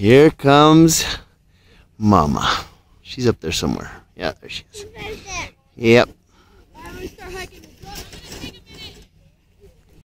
Here comes Mama. She's up there somewhere. Yeah, there she is. Yep.